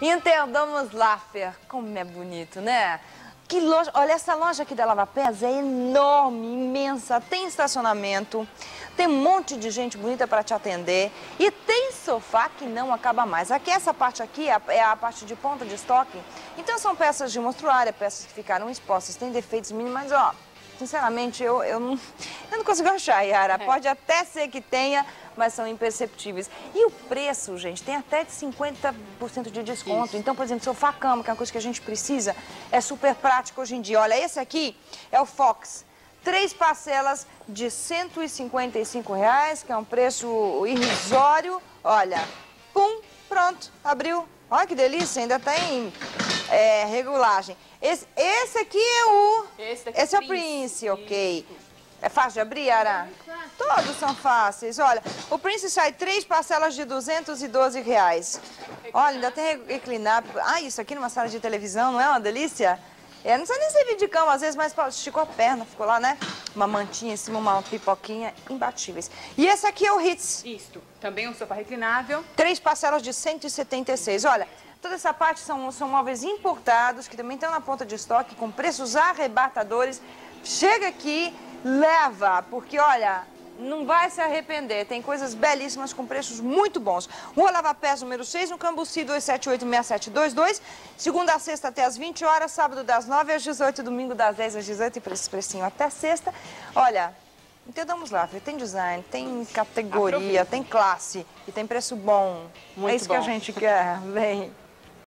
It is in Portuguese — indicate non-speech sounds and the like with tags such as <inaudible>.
Interdamos Laffer, como é bonito, né? Que loja, olha, essa loja aqui da Lava Pés é enorme, imensa, tem estacionamento, tem um monte de gente bonita para te atender e tem sofá que não acaba mais. Aqui, essa parte aqui é a, é a parte de ponta de estoque, então são peças de monstruária, peças que ficaram expostas, tem defeitos mínimos, mas ó, sinceramente, eu, eu, não, <laughs> eu não consigo achar, Yara. É. Pode até ser que tenha, mas são imperceptíveis. E o preço, gente, tem até de 50% de desconto. Isso. Então, por exemplo, sofá-cama, que é uma coisa que a gente precisa, é super prático hoje em dia. Olha, esse aqui é o Fox. Três parcelas de 155 reais, que é um preço irrisório. Olha, pum, pronto, abriu. Olha que delícia, ainda tem é, regulagem. Esse, esse aqui é o... Esse, esse é, o Prince, Prince ok. É fácil de abrir, Ara? Todos são fáceis. Olha, o Prince sai três parcelas de 212 reais. Olha, ainda tem reclinar. Ah, isso aqui numa sala de televisão, não é uma delícia? É, não precisa nem servir de cama, às vezes, mas esticou a perna, ficou lá, né? Uma mantinha em cima, uma pipoquinha, imbatíveis. E esse aqui é o Hits. Isto, também um sofá reclinável. Três parcelas de 176. Olha, toda essa parte são, são móveis importados, que também estão na ponta de estoque, com preços arrebatadores. Chega aqui, leva, porque, olha, não vai se arrepender. Tem coisas belíssimas com preços muito bons. Rua Lava Pés, número 6, no Cambuci 2786722. Segunda a sexta até as 20 horas, sábado das 9 às 18, domingo das 10 às 18 e por esse precinho até sexta. Olha, entendamos lá, tem design, tem categoria, Aproveita. tem classe e tem preço bom. Muito é isso bom. que a gente quer. Vem.